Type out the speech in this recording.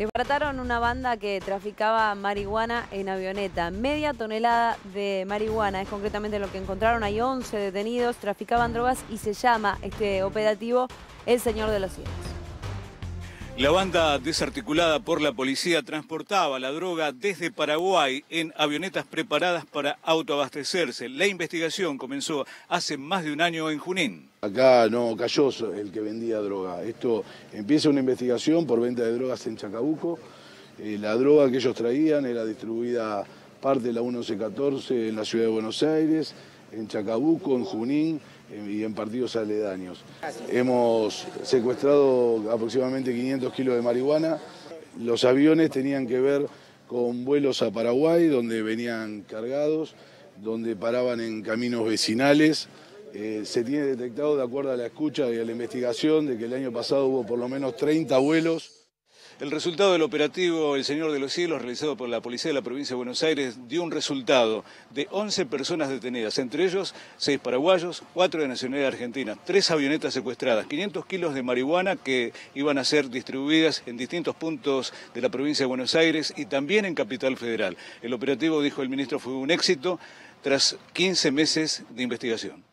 Desbarataron una banda que traficaba marihuana en avioneta. Media tonelada de marihuana es concretamente lo que encontraron. Hay 11 detenidos, traficaban drogas y se llama este operativo El Señor de los Cielos. La banda desarticulada por la policía transportaba la droga desde Paraguay en avionetas preparadas para autoabastecerse. La investigación comenzó hace más de un año en Junín. Acá no cayó el que vendía droga. Esto empieza una investigación por venta de drogas en Chacabuco. Eh, la droga que ellos traían era distribuida parte de la 1114 en la ciudad de Buenos Aires, en Chacabuco, en Junín y en partidos aledaños. Hemos secuestrado aproximadamente 500 kilos de marihuana. Los aviones tenían que ver con vuelos a Paraguay, donde venían cargados, donde paraban en caminos vecinales. Eh, se tiene detectado, de acuerdo a la escucha y a la investigación, de que el año pasado hubo por lo menos 30 vuelos el resultado del operativo El Señor de los Cielos, realizado por la Policía de la Provincia de Buenos Aires, dio un resultado de 11 personas detenidas, entre ellos 6 paraguayos, 4 de nacionalidad argentina, 3 avionetas secuestradas, 500 kilos de marihuana que iban a ser distribuidas en distintos puntos de la Provincia de Buenos Aires y también en Capital Federal. El operativo, dijo el ministro, fue un éxito tras 15 meses de investigación.